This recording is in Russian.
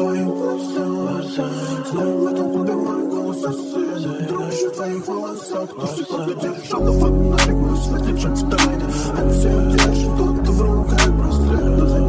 твои глаза Знаю в этом клубе мой голос осыдает Дрожу в твоих волосах, но секунду держал на фонарик Мы светлее, чем в тайне. Они все держат, кто-то в руках браслет